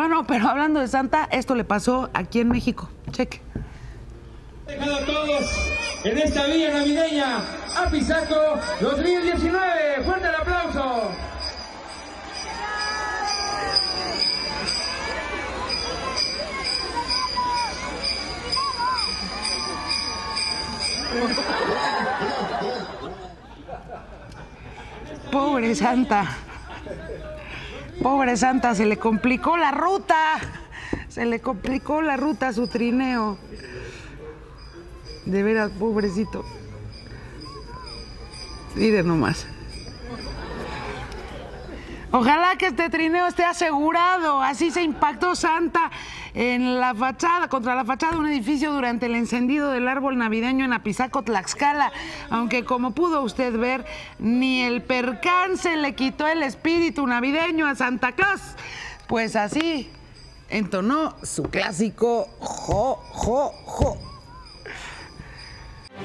Bueno, pero hablando de Santa, esto le pasó aquí en México. Cheque. Dejado a todos en esta vía navideña a Pisaco 2019. Fuerte el aplauso. Pobre Santa. Pobre Santa, se le complicó la ruta. Se le complicó la ruta a su trineo. De veras, pobrecito. Mire nomás. Ojalá que este trineo esté asegurado. Así se impactó Santa en la fachada, contra la fachada de un edificio durante el encendido del árbol navideño en Apizaco, Tlaxcala. Aunque como pudo usted ver, ni el percance le quitó el espíritu navideño a Santa Claus. Pues así entonó su clásico jo, jo, jo.